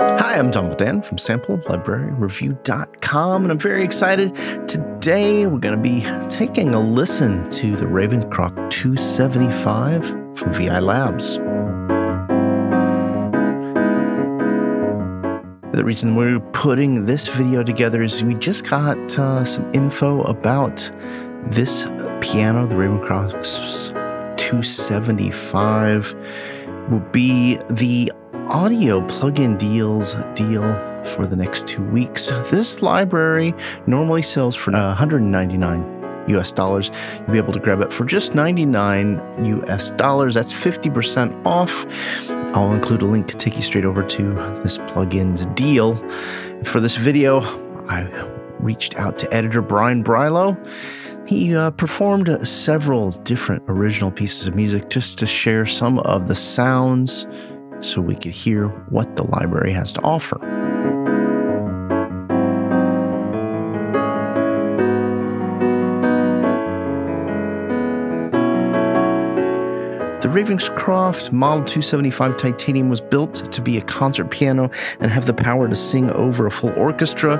Hi, I'm John Dan from SampleLibraryReview.com, and I'm very excited. Today, we're going to be taking a listen to the Ravenscroft 275 from VI Labs. The reason we're putting this video together is we just got uh, some info about this piano, the Ravenscroft 275, will be the audio plugin deals deal for the next two weeks. This library normally sells for uh, 199 US dollars. You'll be able to grab it for just 99 US dollars. That's 50% off. I'll include a link to take you straight over to this plugin's deal. For this video, I reached out to editor Brian Brylow. He uh, performed several different original pieces of music just to share some of the sounds so we could hear what the library has to offer. The Ravenscroft Model 275 Titanium was built to be a concert piano and have the power to sing over a full orchestra,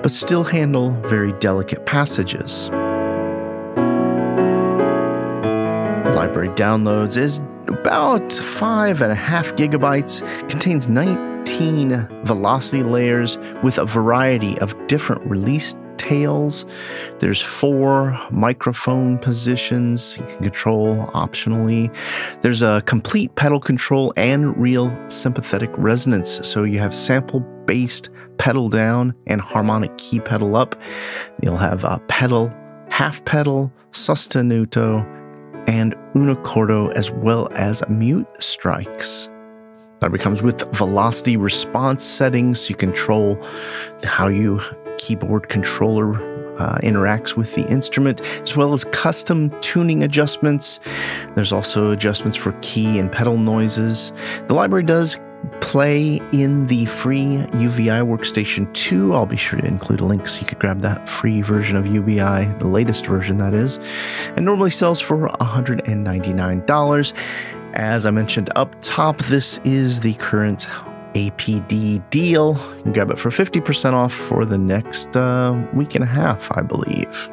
but still handle very delicate passages. Library downloads is about five and a half gigabytes, contains 19 velocity layers with a variety of different release tails. There's four microphone positions you can control optionally. There's a complete pedal control and real sympathetic resonance. So you have sample based pedal down and harmonic key pedal up. You'll have a pedal, half pedal, sostenuto, and una corda, as well as mute strikes. That comes with velocity response settings. You control how your keyboard controller uh, interacts with the instrument, as well as custom tuning adjustments. There's also adjustments for key and pedal noises. The library does play in the free UVI Workstation 2. I'll be sure to include a link so you could grab that free version of UVI, the latest version that is. It normally sells for $199. As I mentioned up top, this is the current APD deal. You can grab it for 50% off for the next uh, week and a half, I believe.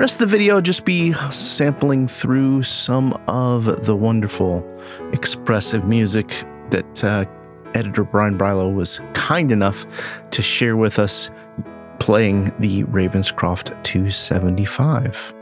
Rest of the video just be sampling through some of the wonderful expressive music that uh, editor Brian Brylow was kind enough to share with us playing the Ravenscroft 275.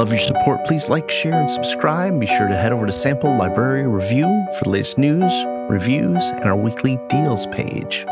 Love your support. Please like, share, and subscribe. Be sure to head over to Sample Library Review for the latest news, reviews, and our weekly deals page.